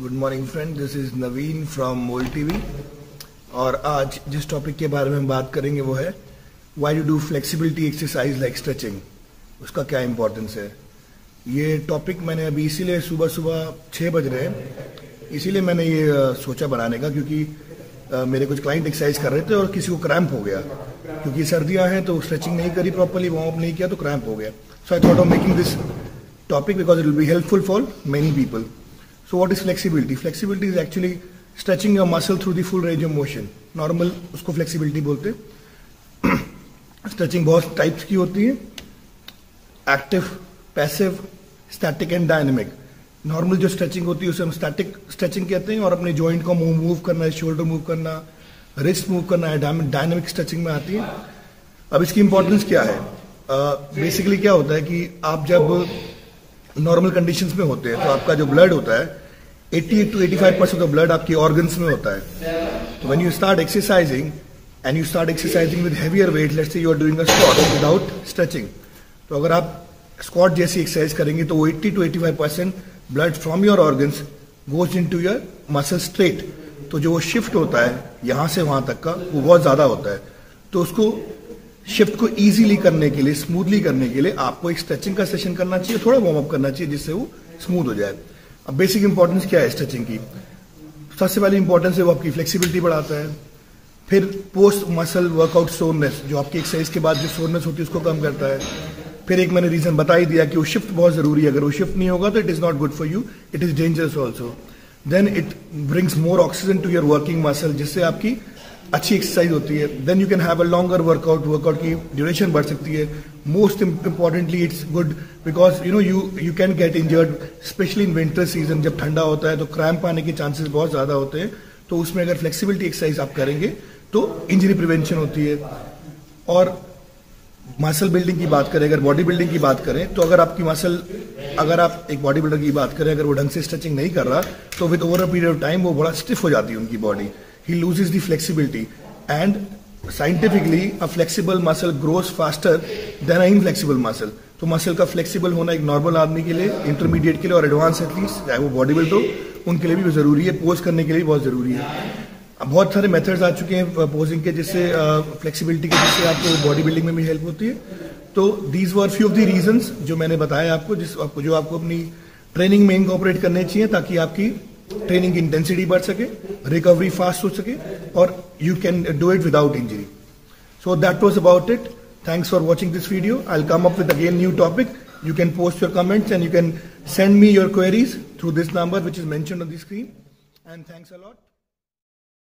Good morning friend this is Naveen from Mol TV और आज जिस टॉपिक के बारे में हम बात करेंगे वो है why you do flexibility exercise like stretching उसका क्या इंपॉर्टेंस है? ये टॉपिक मैंने अभी इसीलिए सुबह सुबह छः बज रहे हैं, इसीलिए मैंने ये सोचा बनाने का क्योंकि मेरे कुछ क्लाइंट एक्सरसाइज कर रहे थे और किसी को क्रैम्प हो गया। क्योंकि सर्दियाँ हैं तो स्ट्रेचिंग नहीं करी प्रॉपरली वार्म अप नहीं किया तो क्रैम्प हो गया। So I thought of making this topic because it will be helpful for many people. So what is flexibility? Flexibility is actually stretching your muscle through the full range of motion. Normal उसको flexibility बोलते stretching बहुत types की होती है active passive static and dynamic normal जो stretching होती है उसे हम स्टैटिक स्ट्रेचिंग कहते हैं और अपने जॉइंट को मूव मूव करना है शोल्डर मूव करना रिस्ट मूव करना है डायनेमिक स्ट्रेचिंग में आती है अब इसकी इंपॉर्टेंस क्या है बेसिकली uh, क्या होता है कि आप जब नॉर्मल कंडीशंस में होते हैं तो आपका जो ब्लड होता है 80 टू 85 परसेंट ऑफ़ ब्लड आपके ऑर्गन्स में होता है। तो when you start exercising and you start exercising with heavier weight let's you are doing a squat without stretching तो अगर आप स्क्वाट जैसी एक्सरसाइज करेंगे तो वो 80 to 85 percent blood from your organs goes into your muscle straight तो जो वो शिफ्ट होता है, यहाँ से वहाँ तक का वो बहुत ज़्यादा होता है। तो उसको शिफ्ट को इजीली करने के लिए स्मूथली करने के लिए आपको एक स्ट्रेचिंग का सेशन करना चाहिए, थोड़ा वार्म अप करना चाहिए, जिससे वो स्मूथ हो जाए। अब बेसिक इंपॉर्टेंस क्या है स्ट्रेचिंग की? सबसे पहले इंपॉर्टेंस है वो आपकी फ्लेक्सिबिलिटी बढ़ाता है। फिर पोस्ट मसल वर्कआउट सोरनेस जो आपकी एक्सरसाइज के बाद जो सोरनेस होती है, उसको कम करता है। फिर एक मैंने रीजन बता ही दिया कि वो शिफ्ट बहुत ज़रूरी है। अगर वो शिफ्ट नहीं होगा तो it is not good for you it is dangerous also then it brings more oxygen to your working muscle जिससे आपकी अच्छी एक्सरसाइज होती है then you can have a longer workout workout की ड्यूरेशन बढ़ सकती है। Most importantly it's good because you know you you can get injured specially in winter season जब ठंडा होता है तो क्रैम्प आने के चांसेस बहुत ज़्यादा होते हैं। तो उसमें अगर फ्लेक्सिबिलिटी एक्सरसाइज आप करेंगे तो इंजरी प्रिवेंशन होती है। और मसल बिल्डिंग की बात करें, अगर बॉडी बिल्डिंग की बात करें तो अगर आपकी मसल अगर आप एक बॉडी बिल्डर की बात करें, अगर वो ढंग से स्ट्रेचिंग नहीं कर रहा तो with over a period of time वो बड़ा स्टिफ हो जाती है उनकी body he loses the flexibility. And scientifically, a flexible muscle grows faster than an inflexible muscle. तो मसल का फ्लेक्सिबल होना एक नॉर्मल आदमी के लिए इंटरमीडिएट के लिए और एडवांस एथलीट चाहे वो बॉडी बिल्डर हो, उनके लिए भी ज़रूरी है। पोज करने के लिए बहुत ज़रूरी है। बहुत सारे मेथड्स आ चुके हैं पोजिंग के, जिससे फ्लेक्सिबिलिटी के, जिससे आपको बॉडी बिल्डिंग में भी हेल्प होती है। तो these were few of the reasons जो मैंने बताया आपको, जिस, आपको, जो आपको अपनी ट्रेनिंग में इनकॉपरेट करने चाहिए ताकि आपकी ट्रेनिंग की इंटेंसिटी बढ़ सके। रिकवरी फास्ट हो सके और you can do it without injury so that was about it thanks for watching this video i'll come up with again new topic you can post your comments and you can send me your queries through this number which is mentioned on the screen and thanks a lot